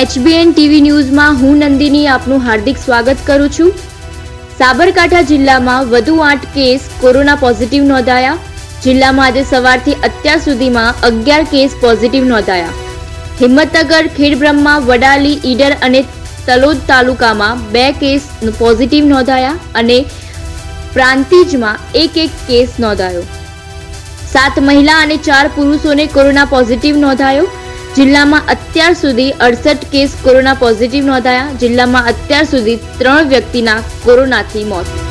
HBN TV ન્યૂઝમાં હું નંદિની આપનું હાર્દિક સ્વાગત કરું છું. સાબરકાંઠા જિલ્લામાં વધુ આઠ કેસ કોરોના પોઝિટિવ નોંધાયા. જિલ્લામાં આજે સવારથી અત્યાર સુધીમાં અગિયાર કેસ પોઝિટિવ નોંધાયા. હિંમતનગર ખેડબ્રહ્મા વડાલી, ઈડર અને તલોદ તાલુકામાં બે કેસ પોઝિટિવ નોંધાયા અને પ્રાંતિજમાં એક એક કેસ નોંધાયો. સાત મહિલા અને ચાર પુરુષોને કોરોના પોઝિટિવ નોંધાયો. જિલ્લામાં અત્યાર સુધી અડસઠ કેસ કોરોના પોઝિટિવ નોંધાયા. જિલ્લામાં અત્યાર સુધી ત્રણ વ્યક્તિના કોરોનાથી મોત.